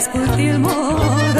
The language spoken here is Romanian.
Asculti il mondo